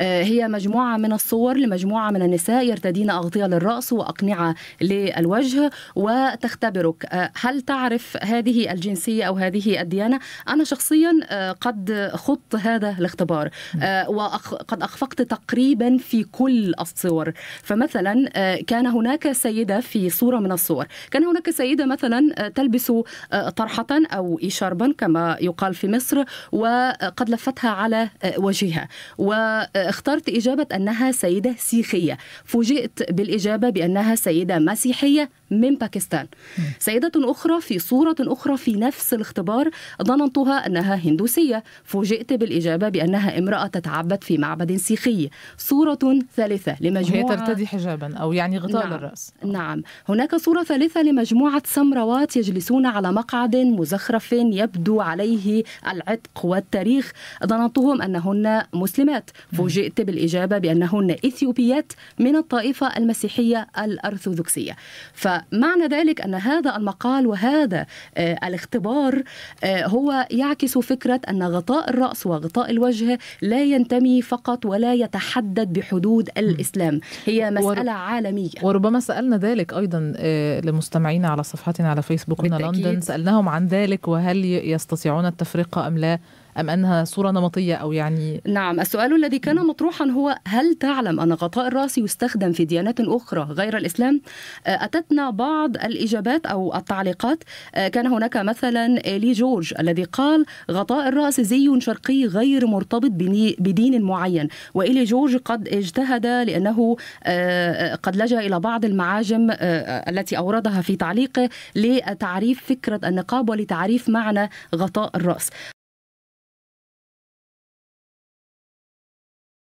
هي مجموعة من الصور لمجموعة من النساء يرتدين أغطية للرأس وأقنعة للوجه وتختبرك. هل تعرف هذه الجنسية أو هذه الديانة؟ أنا شخصيا قد خضت هذا الاختبار وقد أخفقت تقريبا في كل الصور. فمثلا كان هناك سيدة في صورة من الصور. كان هناك سيدة مثلا تلبس طرحة أو إشاربا كما يقال في مصر وقد لفتها على وجهها. و اخترت إجابة أنها سيدة سيخية. فوجئت بالإجابة بأنها سيدة مسيحية. من باكستان. سيدة أخرى في صورة أخرى في نفس الاختبار ظننتها أنها هندوسية. فوجئت بالإجابة بأنها امرأة تتعبد في معبد سيخي. صورة ثالثة لمجموعة هي ترتدي حجابا أو يعني غطاء نعم. للرأس. نعم. هناك صورة ثالثة لمجموعة سمروات يجلسون على مقعد مزخرف يبدو عليه العتق والتاريخ. ظننتهم أنهن مسلمات. فوجئت بالإجابة بأنهن إثيوبيات من الطائفة المسيحية الأرثوذكسية. فمعنى ذلك أن هذا المقال وهذا الاختبار هو يعكس فكرة أن غطاء الرأس وغطاء الوجه لا ينتمي فقط ولا يتحدد بحدود الإسلام. هي مسألة عالمية. وربما سألنا ذلك أيضا لمستمعينا على صفحتنا على فيسبوك هنا لندن سألناهم عن ذلك وهل يستطيعون التفرقة أم لا. أم أنها صورة نمطية أو يعني نعم السؤال الذي كان مطروحا هو هل تعلم أن غطاء الرأس يستخدم في ديانات أخرى غير الإسلام؟ أتتنا بعض الإجابات أو التعليقات. كان هناك مثلا لي جورج الذي قال غطاء الرأس زي شرقي غير مرتبط بدين معين وإلي جورج قد اجتهد لأنه قد لجأ إلى بعض المعاجم التي أوردها في تعليقه لتعريف فكرة النقاب ولتعريف معنى غطاء الرأس.